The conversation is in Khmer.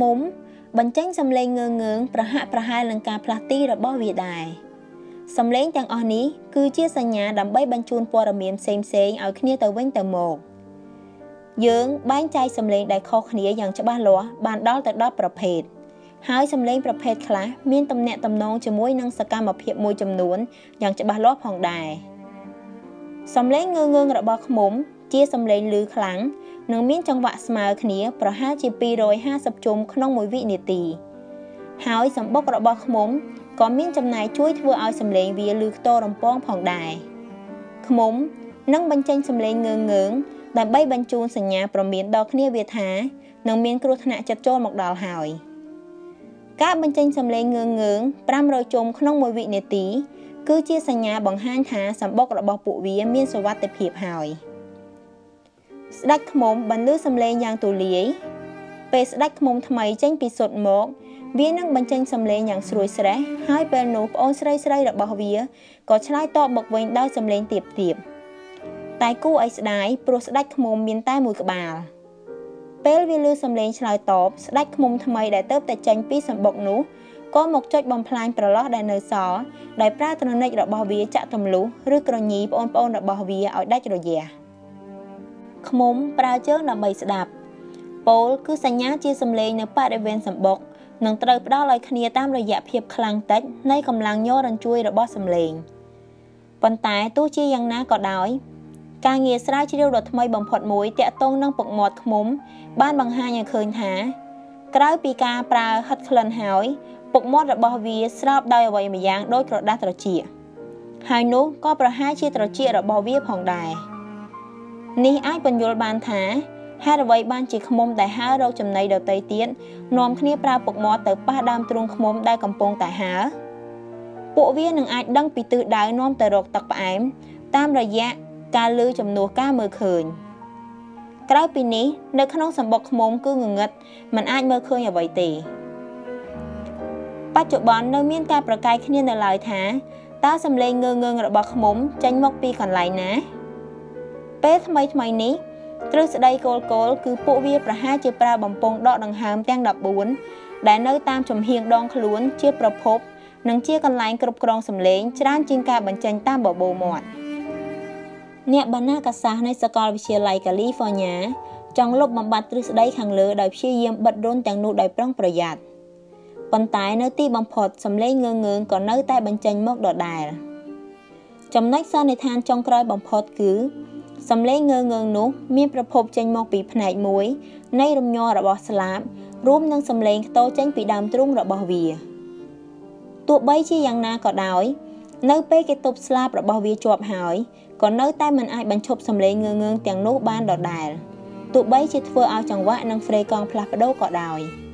មុំ បញ្ចេញសំឡេងងើងើងប្រហាក់ប្រហែលនឹងការផ្លាស់ទីរបស់វាដែរសំឡេងទាំងអស់នេះគឺជាសញ្ញាដើម្បីបញ្ជូនព័ត៌មានផ្សេងៗឲ្យគ្នាទៅវិញទៅមកយើងបែងចែកសំឡេងដែលខុសគ្នាយ៉ាងច្បាស់លាស់បានដល់ទៅ10ប្រភេទហើយសំឡេងប្រភេទខ្លះមានទំនាក់ទំនងជាមួយនឹងសកម្មភាពមួយចំនួនយ៉ាងច្បាស់លាស់ផងដែរសំឡេងងើងើងរបស់ឃ្មុំជាសំឡេងឮខ្លាំង និងមានចង្វាក់ស្មើគ្នាប្រហែលជា250ជុំក្នុងមួយវិនាទី ហើយសម្បុករបស់ឃ្មុំក៏មានចំណាយជួយធ្វើឲ្យសំឡេងវាឮខ្ទររំពងផងដែរឃ្មុំនឹងបញ្ចេញសំឡេងងើងើងដើម្បីបញ្ជូនសញ្ញាប្រមានដល់គ្នាវាថានឹងមានគ្រោះថ្នាក់ចិត្តចូលមកដល់ហើយការបញ្ចេញសំឡេងងើងងើង500ជុំក្នុងមួយវិនាទី គឺជាសញ្ញាបង្ហាញថាសម្បុករបស់ពួកវាមានសុវត្ថិភាពហើយ។ ស្ដេចឃ្មុំបានលឺសំឡេងយ៉ាងទូលាយពេលស្ដេចឃ្មុំថ្មីចេញពីសុតមកវានឹងបញ្ចេញសំឡេងយ៉ាងស្រួយស្រេះហើយពេលនោះប្អូនស្រីស្រីរបស់វាក៏ឆ្លើយតបមកវិញដោយសំឡេងទៀបទៀបតែគូឲ្យស្ដាយព្រោះស្ដេចឃ្មុំមានតែមួយក្បាលពេលវាលឺសំឡេងឆ្លើយតបស្ដេចឃ្មុំថ្មីដែលទៅតែចេញពីសម្បុកនោះក៏មកចុចបំផ្លាញប្រឡោះដែលនៅសល់ដោយប្រើទ្រនិចរបស់វាចាក់ទម្លុះឬក្រញីបងប្អូនរបស់វាឲ្យដាច់រយះ ឃ្មុំប្រើជើងដើម្បីស្ដាប់ពោលគឺសញ្ញាជាសំឡេងនៅបរិវេណសម្បុកនឹងត្រូវផ្ដល់ឲ្យគ្នាតាមរយៈភាពខ្លាំងតិចនៃកម្លាំងញ័ររញ្ជួយរបស់សំឡេងប៉ុន្តែទោះជាយ៉ាងណាក៏ដោយ ការងារស្រាវជ្រាវដ៏ថ្មីបំផុតមួយតាក់ទងនឹងពុកមាត់ឃ្មុំ បានបង្ហាញឲ្យឃើញថា ក្រៅពីការប្រើហិតក្លិនហើយពុកមាត់របស់វាស្រោបដោយអ្វីម្យ៉ាងដូចក្រដាសត្រចៀកហើយនោះក៏ប្រហែលជាត្រចៀករបស់វាផងដែរ។ នេះអាចបញ្យល់បានថាហេតុអ្វីបានជាឃ្មុំដែលហើររកចំណីដតីទៀតនាំគ្នាប្រើពុកមាត់ទៅប៉ះដើមទ្រូងឃ្មុំដែលកំពុងតែហើរពួកវានឹងអាចដឹងពីទិសដៅនាំទៅរកទឹកផ្អែមតាមរយៈការលឺចំនួនការមើលឃើញក្រៅពីនេះនៅក្នុងសម្បុកឃ្មុំគឺងងឹតมันអាចមើលឃើញអ្វីទេបច្ចុប្បន្ននៅមានការប្រកែកគ្នានៅឡើយថាតើសំឡេងងើងងរបស់ឃ្មុំចេញមកពីកន្លែងណា ពេលថ្មីថ្មីនេះទ្រឹស្ដីគោលគោលគឺពួកវាប្រហែលជាប្រើបំពង់ដកដង្ហើមទាំង14ដែលនៅតាមចំហៀងដងខ្លួនជាប្រភព និងជាកន្លែងគ្រប់គ្រងសម្លេងច្រើនជាងការបញ្ចេញតាមបបោមាត់អ្នកបណ្ណាកាសាសនៃសាកលវិទ្យាល័យកាលីហ្វ័រញ៉ាចង់លុបបំបាត់ទ្រឹស្ដីខាងលើដោយព្យាយាមបិទរន្ធទាំងនោះដោយប្រុងប្រយ័ត្នប៉ុន្តែនៅទីបំផុតសម្លេងងើងើងក៏នៅតែបញ្ចេញមកដដែលចំណុចសន្និដ្ឋានចុងក្រោយបំផុតគឺ សំឡេងងើងើងនោះមានប្រភពចេញមកពីផ្នែកមួយនៃរំញ័ររបស់ស្លាបរួមនឹងសំឡេងខ្ទរចេញពីដើមទ្រូងរបស់វាទោះបីជាយ៉ាងណាក៏ដោយ នៅពេលគេទប់ស្លាបរបស់វាជាប់ហើយក៏នៅតែមិនអាចបញ្ឈប់សំឡេងងើងើងទាំងនោះបានដដែលទោះបីជាធ្វើឲ្យចង្វាក់និងហ្វ្រេកង់ផ្លាស់ប្ដូរក៏ដោយ។